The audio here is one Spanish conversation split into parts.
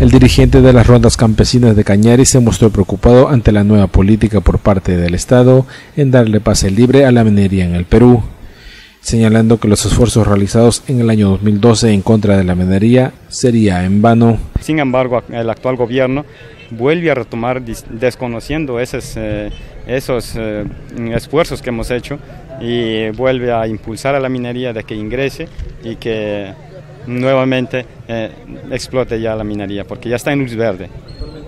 El dirigente de las rondas campesinas de Cañari se mostró preocupado ante la nueva política por parte del Estado en darle pase libre a la minería en el Perú, señalando que los esfuerzos realizados en el año 2012 en contra de la minería sería en vano. Sin embargo, el actual gobierno vuelve a retomar desconociendo esos, eh, esos eh, esfuerzos que hemos hecho y vuelve a impulsar a la minería de que ingrese y que nuevamente eh, explote ya la minería, porque ya está en luz verde.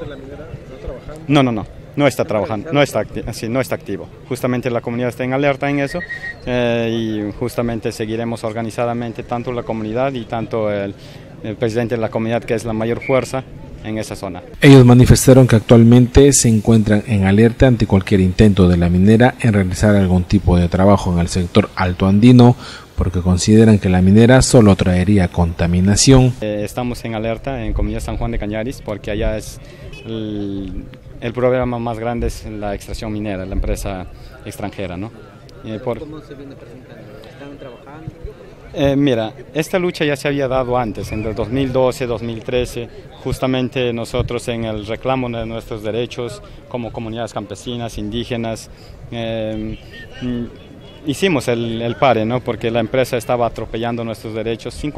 la minera está trabajando? No, no, no, no está trabajando, no está, sí, no está activo. Justamente la comunidad está en alerta en eso eh, y justamente seguiremos organizadamente tanto la comunidad y tanto el, el presidente de la comunidad, que es la mayor fuerza, en esa zona. Ellos manifestaron que actualmente se encuentran en alerta ante cualquier intento de la minera en realizar algún tipo de trabajo en el sector alto andino porque consideran que la minera solo traería contaminación. Eh, estamos en alerta en Comunidad San Juan de Cañaris porque allá es el, problema más grande es la extracción minera, la empresa extranjera. ¿no? Eh, ¿Cómo se viene presentando? ¿Están trabajando? Eh, mira, esta lucha ya se había dado antes, en el 2012, 2013, justamente nosotros en el reclamo de nuestros derechos como comunidades campesinas, indígenas, hicimos el, el, pare, ¿no? porque la empresa estaba atropellando nuestros derechos sin,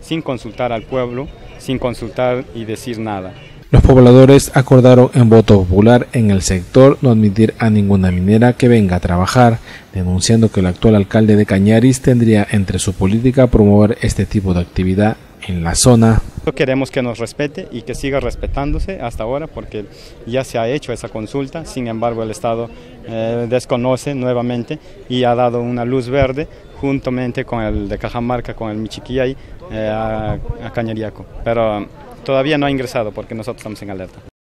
sin consultar al pueblo, sin consultar y decir nada. Los pobladores acordaron en voto popular en el sector no admitir a ninguna minera que venga a trabajar, denunciando que el actual alcalde de Cañaris tendría entre su política promover este tipo de actividad en la zona. Queremos que nos respete y que siga respetándose hasta ahora porque ya se ha hecho esa consulta, sin embargo el Estado eh, desconoce nuevamente y ha dado una luz verde juntamente con el de Cajamarca, con el Michiquillay, eh, a, a Cañariaco. Pero todavía no ha ingresado porque nosotros estamos en alerta.